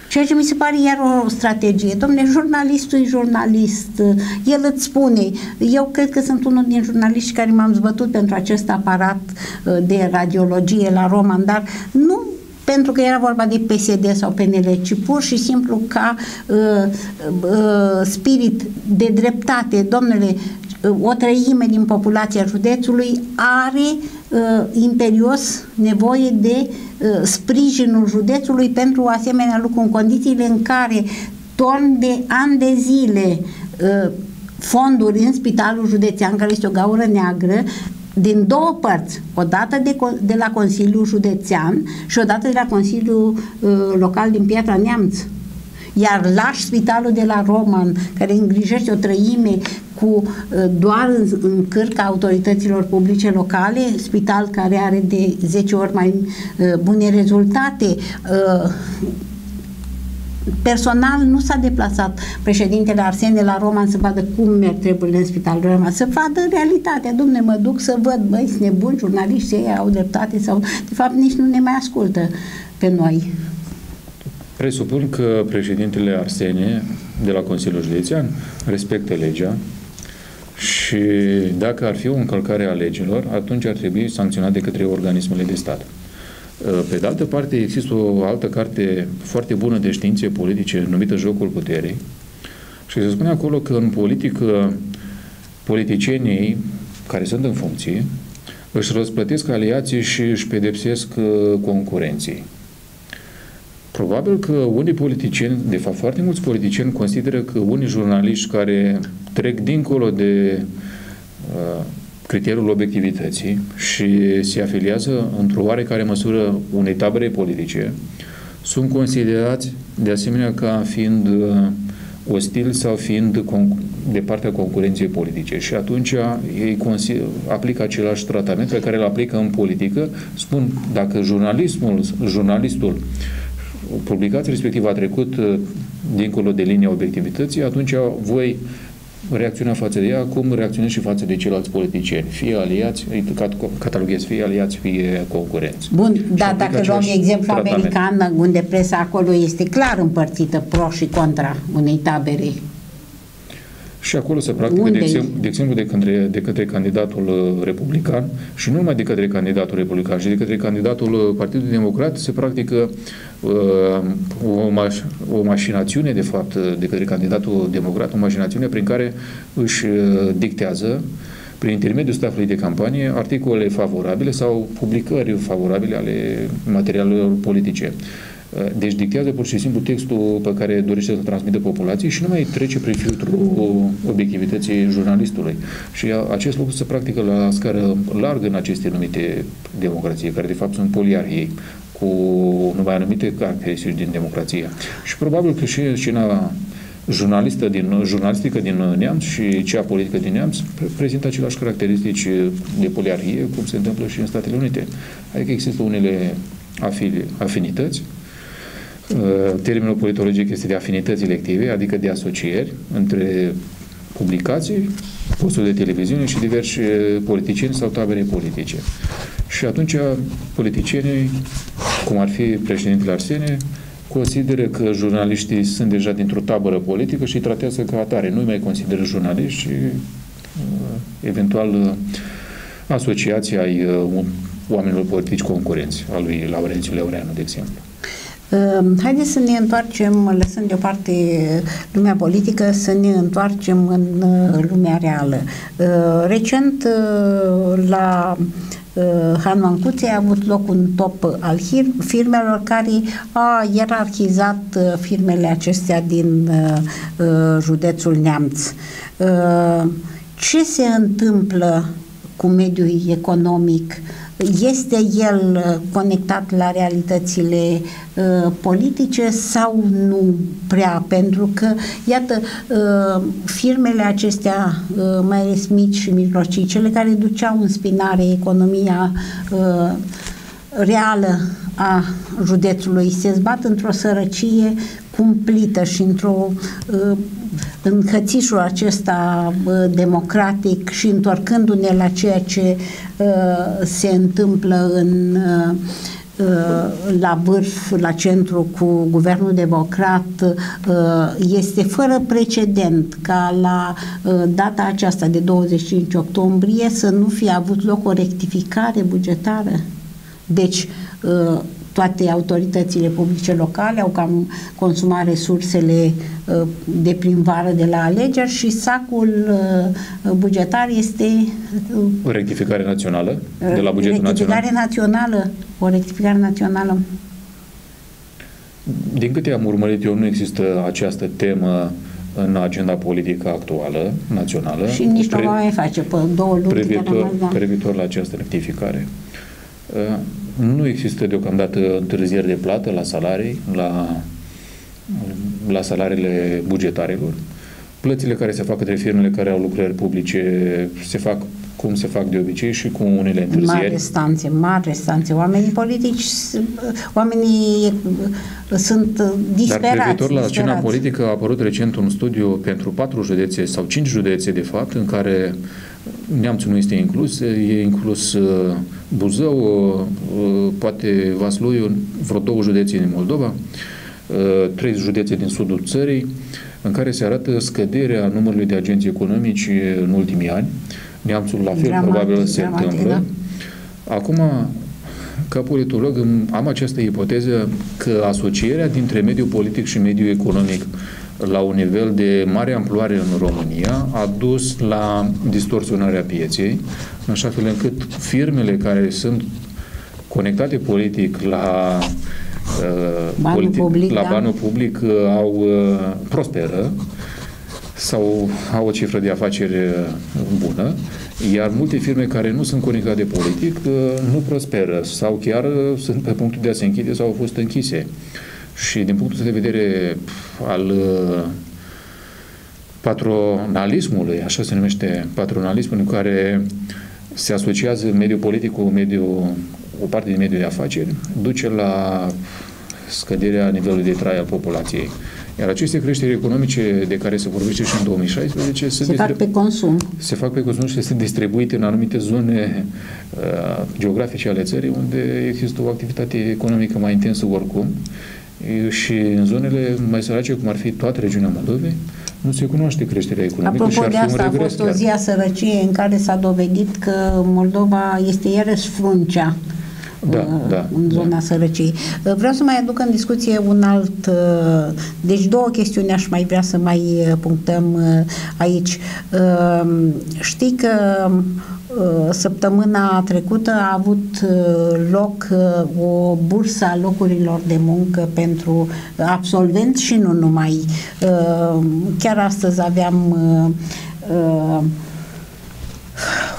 Ceea ce mi se pare iar o strategie. Domnule, jurnalistul e jurnalist. El îți spune. Eu cred că sunt unul din jurnaliști care m-am zbătut pentru acest aparat uh, de radiologie la Roman, dar nu pentru că era vorba de PSD sau PNL, ci pur și simplu ca uh, uh, spirit de dreptate. Domnule, o treime din populația județului are uh, imperios nevoie de uh, sprijinul județului pentru asemenea lucru în condițiile în care torn de ani de zile uh, fonduri în spitalul județean, care este o gaură neagră, din două părți, o dată de, de la Consiliul Județean și o dată de la Consiliul uh, Local din Piatra Neamț. Iar lași spitalul de la Roman, care îngrijește o trăime cu uh, doar în, în cârca autorităților publice locale, spital care are de 10 ori mai uh, bune rezultate. Uh, personal nu s-a deplasat președintele Arsene la Roman să vadă cum merg treburile în spitalul Roman, să vadă realitatea. Domne, mă duc să văd, băi, sunt nebuni, jurnaliștii ei au dreptate sau, de fapt, nici nu ne mai ascultă pe noi. Presupun că președintele Arsene de la Consiliul Județean respectă legea și dacă ar fi o încălcare a legilor, atunci ar trebui sancționat de către organismele de stat. Pe de altă parte, există o altă carte foarte bună de științe politice numită Jocul Puterii și se spune acolo că în politică politicienii care sunt în funcție își răsplătesc aliații și își pedepsesc uh, concurenții. Probabil că unii politicieni, de fapt foarte mulți politicieni, consideră că unii jurnaliști care trec dincolo de uh, criteriul obiectivității și se afiliază într-o oarecare măsură unei tabere politice, sunt considerați de asemenea ca fiind uh, ostil sau fiind de partea concurenței politice. Și atunci ei aplică același tratament pe care îl aplică în politică. Spun, dacă jurnalismul, jurnalistul publicația respectivă a trecut uh, dincolo de linia obiectivității, atunci voi reacționa față de ea, cum reacționez și față de ceilalți politicieni, fie aliați, îi cataloghez, fie aliați, fie concurenți. Bun, dar dacă luăm exemplu tratament. american, unde presa acolo este clar împărțită pro și contra unei tabere și acolo se practică, de exemplu, de, exemplu de, către, de către candidatul uh, republican și nu numai de către candidatul republican, și de către candidatul uh, Partidului Democrat se practică uh, o, maș, o mașinațiune, de fapt, uh, de către candidatul democrat, o mașinațiune prin care își uh, dictează prin intermediul stafului de campanie articole favorabile sau publicări favorabile ale materialelor politice. Uh, deci dictează pur și simplu textul pe care dorește să-l transmită populației și nu mai trece prin filtrul obiectivității jurnalistului. Și acest lucru se practică la scară largă în aceste numite democrații, care de fapt sunt poliarhii, cu numai anumite caracteristici din democrație. Și probabil că și scena jurnalistă din, jurnalistică din Neamț și cea politică din Neamț prezintă aceleași caracteristici de poliarhie, cum se întâmplă și în Statele Unite. Adică există unele afili, afinități, Uh, termenul politologic este de afinități elective, adică de asocieri între publicații, posturi de televiziune și diversi uh, politicieni sau tabere politice. Și atunci politicienii, cum ar fi președintele Arsene, consideră că jurnaliștii sunt deja dintr-o tabără politică și îi tratează ca atare. Nu mai consideră jurnaliști și uh, eventual asociația ai oamenilor politici concurenți, al lui Laurențiu Leoreanu, de exemplu. Ehm, haideți să ne întoarcem, lăsând deoparte lumea politică, să ne întoarcem în uh, lumea reală. Ehm, recent, uh, la Han Mancuței a avut loc un top al firmelor care a ierarhizat firmele acestea din județul Neamț. Ce se întâmplă cu mediul economic este el uh, conectat la realitățile uh, politice sau nu prea? Pentru că, iată, uh, firmele acestea, uh, mai ales mici și mijlocii, cele care duceau în spinare economia uh, reală a județului, se zbat într-o sărăcie cumplită și într-o uh, în hățișul acesta uh, democratic și întorcându-ne la ceea ce uh, se întâmplă în la vârf, la centru cu guvernul democrat este fără precedent ca la data aceasta de 25 octombrie să nu fie avut loc o rectificare bugetară. Deci toate autoritățile publice locale au cam consumat resursele uh, de primvară de la alegeri și sacul uh, bugetar este uh, o rectificare națională de la bugetul rectificare național. națională, o rectificare națională. Din câte am urmărit eu, nu există această temă în agenda politică actuală, națională. Și nici nu mai face pe două luni. Privitor, da. privitor la această rectificare. Nu există deocamdată întârzieri de plată la salarii, la, la salariile bugetarilor. Plățile care se fac către firmele care au lucrări publice se fac cum se fac de obicei și cu unele întârzieri. Mari restanțe, mari restanțe. Oamenii politici, oamenii sunt disperați. Dar privitor la scena politică a apărut recent un studiu pentru patru județe sau cinci județe, de fapt, în care Neamțul nu este inclus, e inclus uh, Buzău, uh, uh, poate Vasluiu, vreo două județe din Moldova, trei județe din sudul țării, în care se arată scăderea numărului de agenți economici în ultimii ani. Neamțul la fel dramatic, probabil se dramatic, întâmplă. Da? Acum, ca politolog, am această ipoteză că asocierea dintre mediul politic și mediul economic la un nivel de mare amploare în România a dus la distorsionarea pieței, în așa fel încât firmele care sunt conectate politic la uh, banul politic, public, la da? banul public uh, au uh, prosperă sau au o cifră de afaceri uh, bună, iar multe firme care nu sunt conectate politic uh, nu prosperă sau chiar uh, sunt pe punctul de a se închide sau au fost închise. Și din punctul de vedere al uh, patronalismului, așa se numește patronalismul, în care se asociază mediul politic cu mediul, o parte din mediul de afaceri, duce la scăderea nivelului de trai al populației. Iar aceste creșteri economice de care se vorbește și în 2016 se, se fac pe consum. Se fac pe consum și sunt distribuite în anumite zone uh, geografice ale țării unde există o activitate economică mai intensă oricum și în zonele mai sărace, cum ar fi toată regiunea Moldovei, nu se cunoaște creșterea economică Apropo și ar de fi asta, un regres a fost o zi a sărăciei în care s-a dovedit că Moldova este iarăși fruncea da, uh, da, în zona da. sărăciei. Uh, vreau să mai aduc în discuție un alt, uh, deci două chestiuni aș mai vrea să mai punctăm aici. Știi că săptămâna trecută a avut loc o bursă a locurilor de muncă pentru absolvenți și nu numai. Chiar astăzi aveam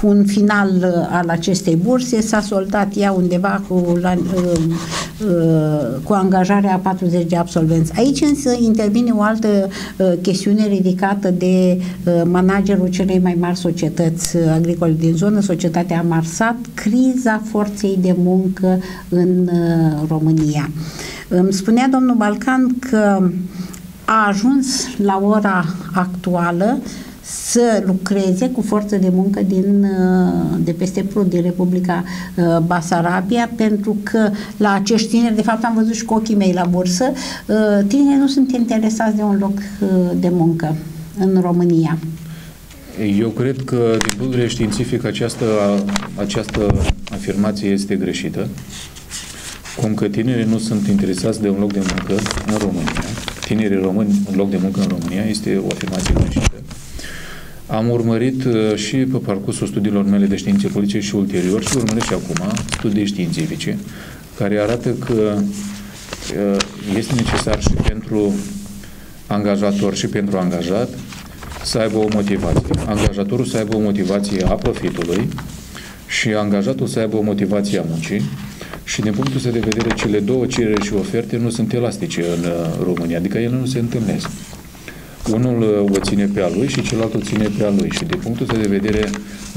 un final uh, al acestei burse, s-a soldat ea undeva cu, la, uh, uh, cu angajarea a 40 de absolvenți. Aici însă intervine o altă chestiune ridicată de managerul celei mai mari societăți agricole din zonă, societatea Marsat, criza forței de muncă în România. Îmi spunea domnul Balcan că a ajuns la ora actuală să lucreze cu forță de muncă din, uh, de peste Prut, din Republica uh, Basarabia, pentru că la acești tineri, de fapt am văzut și cu ochii mei la bursă, uh, tinerii nu sunt interesați de un loc de muncă în România. Eu cred că, din punct de vedere științific, această, această afirmație este greșită. Cum că tinerii nu sunt interesați de un loc de muncă în România, tinerii români un loc de muncă în România este o afirmație greșită. Am urmărit uh, și pe parcursul studiilor mele de științe politice și ulterior și urmăresc și acum studii științifice care arată că uh, este necesar și pentru angajator și pentru angajat să aibă o motivație. Angajatorul să aibă o motivație a profitului și angajatul să aibă o motivație a muncii și din punctul ăsta de vedere cele două cereri și oferte nu sunt elastice în uh, România, adică ele nu se întâlnesc. Unul uh, o ține pe a lui și celălalt o ține pe a lui și din punctul ăsta de vedere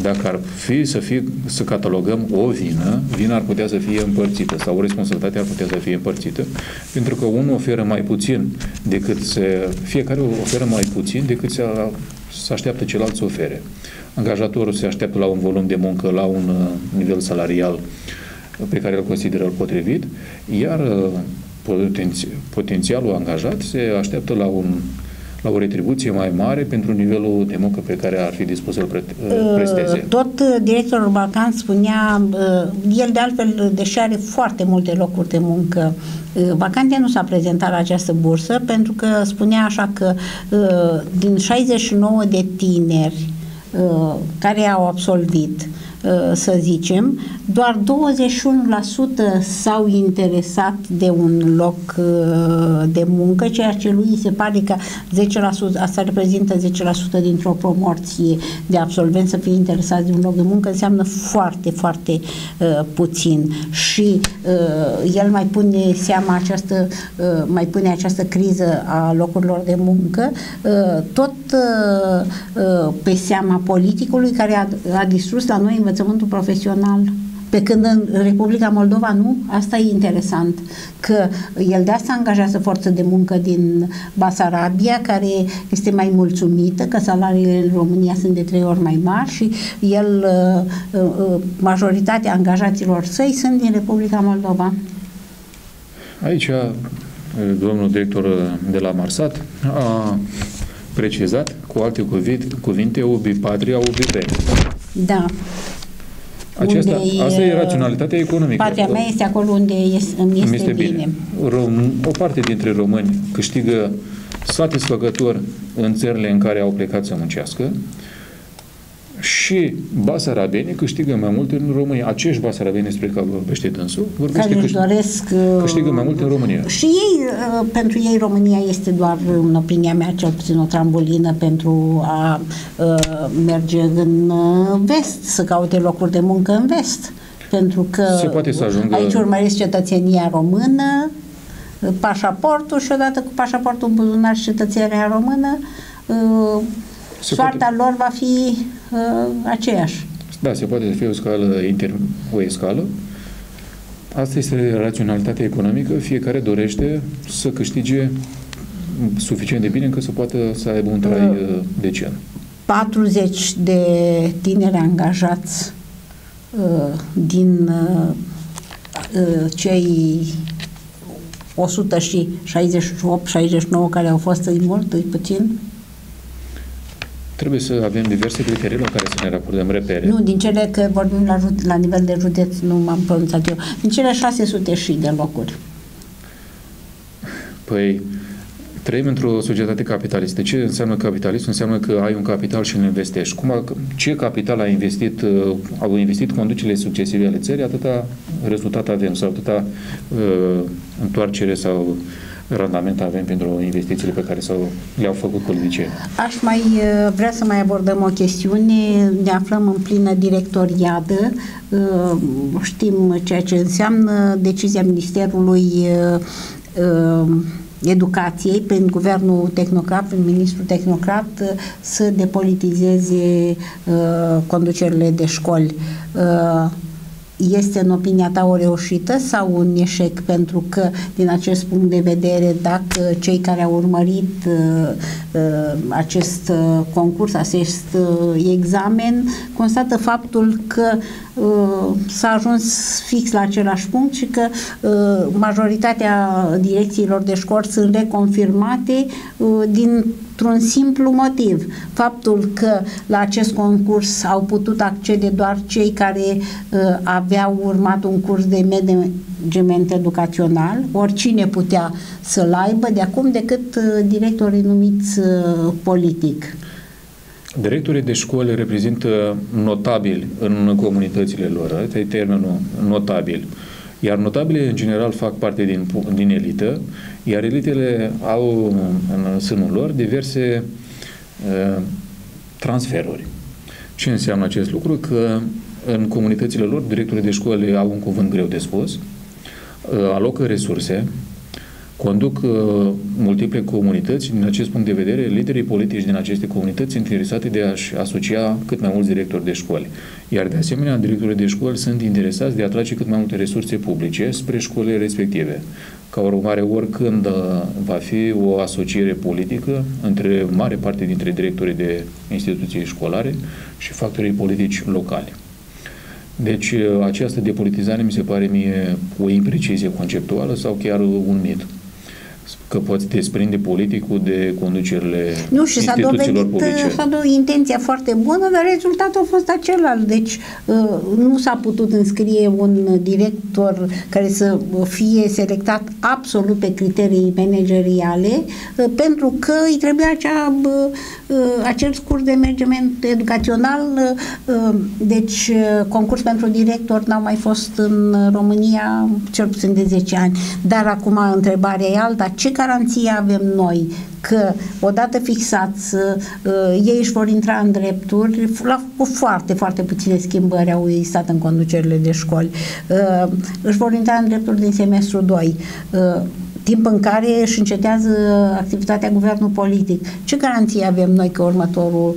dacă ar fi să, fie, să catalogăm o vină, vina ar putea să fie împărțită sau o responsabilitate ar putea să fie împărțită, pentru că unul oferă mai puțin decât se, fiecare oferă mai puțin decât se, se așteaptă celălalt să ofere. Angajatorul se așteaptă la un volum de muncă, la un uh, nivel salarial pe care îl consideră potrivit, iar uh, potențialul angajat se așteaptă la un la o retribuție mai mare pentru nivelul de muncă pe care ar fi dispus să-l uh, presteze. Tot directorul Balcan spunea, el de altfel, deși are foarte multe locuri de muncă, Vacante nu s-a prezentat la această bursă pentru că spunea așa că din 69 de tineri care au absolvit Uh, să zicem, doar 21% s-au interesat de un loc uh, de muncă, ceea ce lui se pare că 10%, asta reprezintă 10% dintr-o promoție de absolvenți să fie interesați de un loc de muncă, înseamnă foarte, foarte uh, puțin. Și uh, el mai pune seama această, uh, mai pune această criză a locurilor de muncă, uh, tot uh, uh, pe seama politicului care a, a distrus la noi învățământul profesional. Pe când în Republica Moldova nu, asta e interesant, că el de asta angajează forță de muncă din Basarabia, care este mai mulțumită, că salariile în România sunt de trei ori mai mari și el, uh, uh, majoritatea angajaților săi sunt din Republica Moldova. Aici, uh, domnul director de la Marsat a precizat, cu alte cuvinte, ubi patria, ubi bene. Da. Aceasta, unde asta e raționalitatea economică. Patria mea este acolo unde este, îmi este, este bine. bine. Rom, o parte dintre români câștigă satisfăcător în țările în care au plecat să muncească, și basarabenii câștigă mai mult în România. Acești basarabeni despre care vorbește dânsul, vorbește care își doresc, uh, câștigă mai mult în România. Și ei, uh, pentru ei România este doar, în opinia mea, cel puțin o trambulină pentru a uh, merge în vest, să caute locuri de muncă în vest. Pentru că Se poate să ajungă... aici urmăresc cetățenia română, pașaportul și odată cu pașaportul în buzunar și cetățenia română, se soarta poate... lor va fi uh, aceeași. Da, se poate fi o scală inter, o escală. Asta este raționalitatea economică. Fiecare dorește să câștige suficient de bine încât să poată să aibă un trai uh, decent. 40 de tineri angajați uh, din uh, uh cei 168-69 care au fost în mult, puțin, Trebuie să avem diverse criterii la care să ne raportăm repere. Nu, din cele că vorbim la, la nivel de județ, nu m-am pronunțat eu, din cele 600 și de locuri. Păi, trăim într-o societate capitalistă. Ce înseamnă capitalism? Înseamnă că ai un capital și îl investești. Cum a, ce capital a investit, uh, au investit conducele succesive ale țării, atâta rezultat avem sau atâta uh, întoarcere sau uh, randament avem pentru investițiile pe care le-au făcut politicieni. Aș mai uh, vrea să mai abordăm o chestiune. Ne aflăm în plină directoriadă. Uh, știm ceea ce înseamnă decizia Ministerului uh, educației prin guvernul tehnocrat, prin ministrul tehnocrat să depolitizeze conducerile de școli este în opinia ta o reușită sau un eșec? Pentru că, din acest punct de vedere, dacă cei care au urmărit uh, uh, acest uh, concurs, acest uh, examen, constată faptul că uh, s-a ajuns fix la același punct și că uh, majoritatea direcțiilor de școli sunt reconfirmate din dintr-un simplu motiv, faptul că la acest concurs au putut accede doar cei care uh, aveau urmat un curs de management educațional, oricine putea să-l aibă de acum decât uh, directorii numiți uh, politic. Directorii de școli reprezintă notabili în comunitățile lor, ăsta e termenul notabil. Iar notabile, în general, fac parte din, din elită, iar elitele au în sânul lor diverse uh, transferuri. Ce înseamnă acest lucru? Că în comunitățile lor, directorii de școli au un cuvânt greu de spus, uh, alocă resurse, conduc uh, multiple comunități. Din acest punct de vedere, liderii politici din aceste comunități sunt interesate de a-și asocia cât mai mulți directori de școli. Iar, de asemenea, directorii de școli sunt interesați de a atrage cât mai multe resurse publice spre școlile respective. Ca urmare, oricând uh, va fi o asociere politică între mare parte dintre directorii de instituții școlare și factorii politici locali. Deci uh, această depolitizare mi se pare mie o imprecizie conceptuală sau chiar un mit că poți desprinde politicul de conducerile nu, și s-a dovedit, publice. S-a dovedit intenția foarte bună, dar rezultatul a fost același. Deci uh, nu s-a putut înscrie un director care să fie selectat absolut pe criterii manageriale, uh, pentru că îi trebuia acea, uh, acel scurs de mergement educațional. Deci concurs pentru director n-au mai fost în România cel puțin de 10 ani. Dar acum întrebarea e alta. Ce garanție avem noi că odată fixați uh, ei își vor intra în drepturi la, cu foarte, foarte puține schimbări au existat în conducerile de școli uh, își vor intra în drepturi din semestru 2 uh, timp în care își încetează activitatea guvernului politic. Ce garanție avem noi că următorul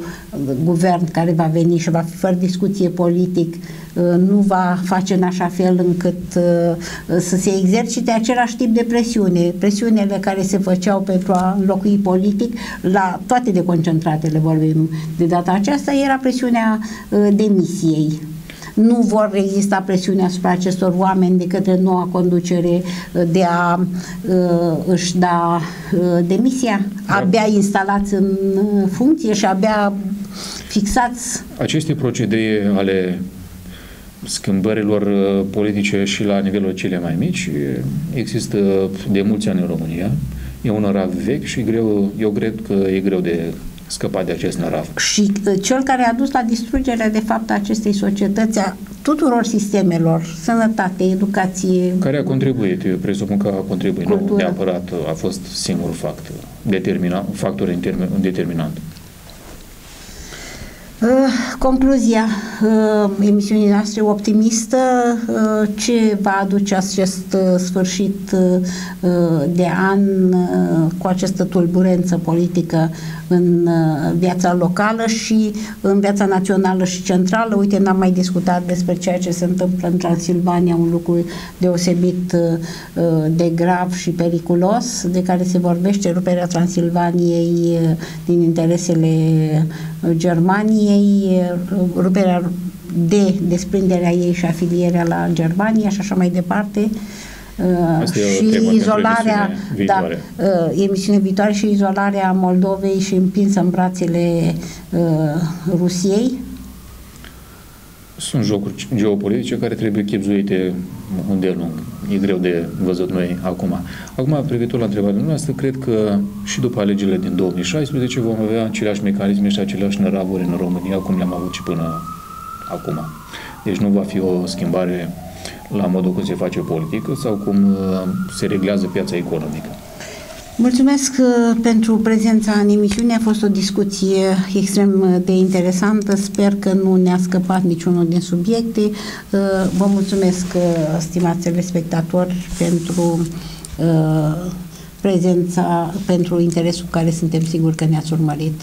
guvern care va veni și va fi fără discuție politic uh, nu va face în așa fel încât uh, să se exercite același tip de presiune. Presiunile care se făceau pentru a înlocui politic, la toate deconcentratele vorbim de data aceasta, era presiunea uh, demisiei nu vor exista presiune asupra acestor oameni de către noua conducere uh, de a uh, își da uh, demisia, da. abia instalați în uh, funcție și abia fixați. Aceste procedee ale schimbărilor uh, politice și la nivelul cele mai mici există de mulți ani în România. E un orav vechi și greu, eu cred că e greu de scăpa de acest narav. Și uh, cel care a dus la distrugerea, de fapt, a acestei societăți, a tuturor sistemelor, sănătate, educație... Care a contribuit, eu presupun că a contribuit, cultură. nu neapărat a fost singurul factor, determinant, factor determinant. Uh, concluzia uh, emisiunii noastre optimistă, uh, ce va aduce acest sfârșit de an cu această tulburență politică în viața locală și în viața națională și centrală. Uite, n-am mai discutat despre ceea ce se întâmplă în Transilvania, un lucru deosebit de grav și periculos, de care se vorbește ruperea Transilvaniei din interesele Germaniei, ruperea de desprinderea ei și afilierea la Germania și așa mai departe. Asta și izolarea, da, uh, emisiune viitoare și izolarea Moldovei și împinsă în brațele uh, Rusiei. Sunt jocuri geopolitice care trebuie chipzuite îndelung. E greu de văzut noi acum. Acum, privitor la întrebarea noastră, cred că și după alegerile din 2016 vom avea aceleași mecanisme și aceleași năravuri în România, cum le-am avut și până acum. Deci nu va fi o schimbare la modul cum se face politică sau cum uh, se reglează piața economică. Mulțumesc uh, pentru prezența în emisiune. A fost o discuție extrem de interesantă. Sper că nu ne-a scăpat niciunul din subiecte. Uh, vă mulțumesc, stimați telespectatori, pentru prezența, pentru interesul care suntem siguri că ne-ați urmărit.